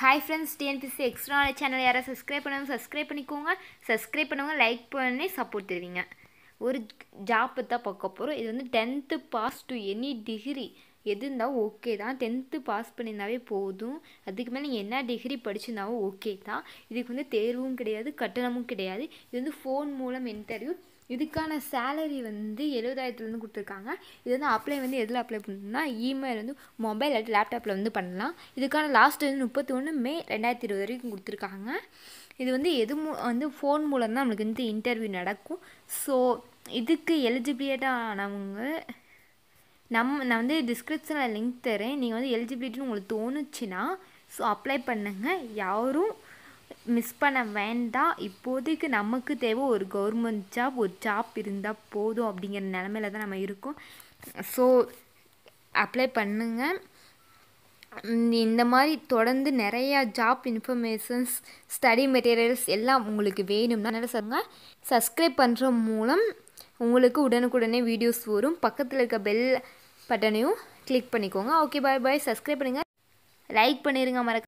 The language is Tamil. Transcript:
Hi friends TNPSC extra channel யாராவது சப்ஸ்கிரைப் பண்ணாமல் சப்ஸ்கிரைப் பண்ணிக்கோங்க. சப்ஸ்கிரைப் பண்ணுவாங்க லைக் பண்ணி சப்போர்ட் தருவீங்க. ஒரு ஜாப்பை தான் பார்க்க போகிறோம் இது வந்து tenth pass to any degree எது இருந்தாலும் ஓகே தான். டென்த்து பாஸ் பண்ணியிருந்தாவே போதும். அதுக்கு மேலே நீங்கள் என்ன டிகிரி படிச்சிருந்தாலும் ஓகே தான். இதுக்கு வந்து தேர்வும் கிடையாது கட்டணமும் கிடையாது. இது வந்து ஃபோன் மூலம் இன்டர்வியூ இதுக்கான சேலரி வந்து எழுபதாயிரத்துலேருந்து கொடுத்துருக்காங்க. இது வந்து அப்ளை வந்து எதில் அப்ளை பண்ணணும்னா இமெயில் வந்து மொபைல் இல்லாட்டி லேப்டாப்பில் வந்து பண்ணலாம். இதுக்கான லாஸ்ட் வந்து முப்பத்தி ஒன்று மே ரெண்டாயிரத்தி இருபது வரைக்கும் கொடுத்துருக்காங்க. இது வந்து எது வந்து ஃபோன் மூலம் தான் நம்மளுக்கு வந்து இன்டர்வியூ நடக்கும். ஸோ இதுக்கு எலிஜிபிலிட்டானவங்க நம் நான் வந்து டிஸ்கிரிப்ஷனில் லிங்க் தரேன். நீங்கள் வந்து எலிஜிபிலிட்டின்னு உங்களுக்கு தோணுச்சுன்னா ஸோ அப்ளை பண்ணுங்கள் யாரும் மிஸ் பண்ண வேண்டாம். இப்போதைக்கு நமக்கு தேவை ஒரு கவர்மெண்ட் ஜாப் ஒரு ஜாப் இருந்தால் போதும் அப்படிங்கிற நிலமையில தான் நம்ம இருக்கோம். ஸோ அப்ளை பண்ணுங்கள் இந்த மாதிரி தொடர்ந்து நிறையா ஜாப் இன்ஃபர்மேஷன்ஸ் ஸ்டடி மெட்டீரியல்ஸ் எல்லாம் உங்களுக்கு வேணும்னா என்ன சொல்லுங்கள் சப்ஸ்கிரைப் பண்ணுற மூலம் உங்களுக்கு உடனுக்குடனே வீடியோஸ் வரும். பக்கத்தில் இருக்க பெல் பட்டனையும் கிளிக் பண்ணிக்கோங்க. ஓகே பாய் பாய் சப்ஸ்கிரைப் பண்ணுங்கள் லைக் பண்ணிடுங்க மறக்க